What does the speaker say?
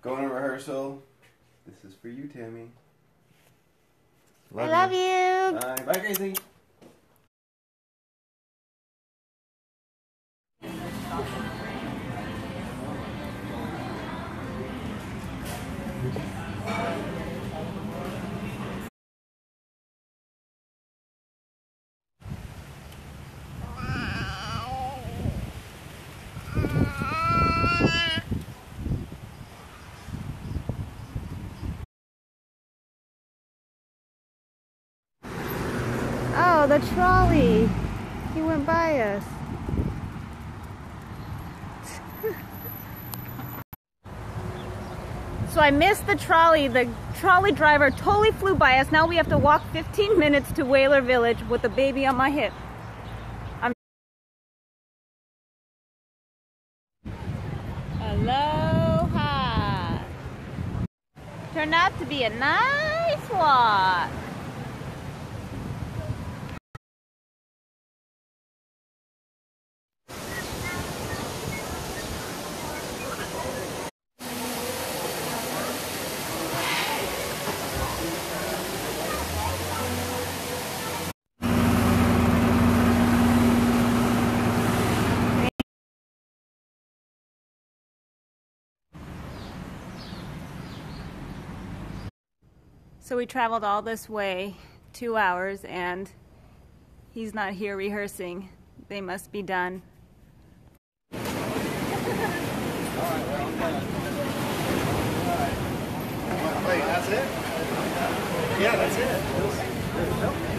Going to rehearsal. This is for you, Tammy. I love you. Bye. Bye, Gracie. Oh, the trolley. He went by us. so I missed the trolley. The trolley driver totally flew by us. Now we have to walk 15 minutes to Whaler Village with the baby on my hip. I'm Aloha. Turned out to be a nice walk. So we traveled all this way, two hours, and he's not here rehearsing. They must be done. Wait, that's it? Yeah, that's it.